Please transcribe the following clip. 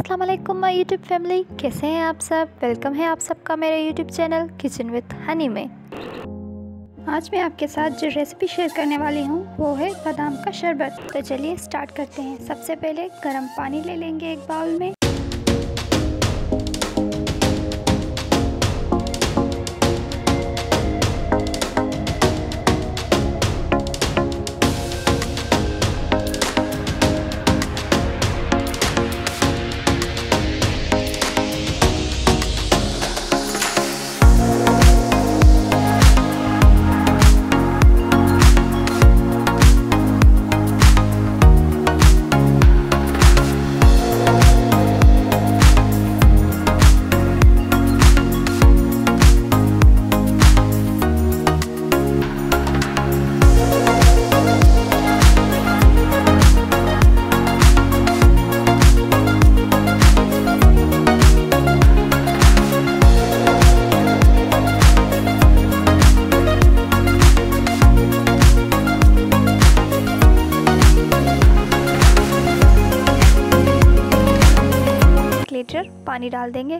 अस्सलाम वालेकुम my YouTube family कैसे हैं आप सब? वेलकम है आप सबका मेरे YouTube channel kitchen with Honey में। आज मैं आपके साथ जो रेसिपी शेयर करने वाली हूँ, वो है बादाम का शरबत। तो चलिए स्टार्ट करते हैं। सबसे पहले गर्म पानी ले लेंगे एक बाउल में। लीटर पानी डाल देंगे।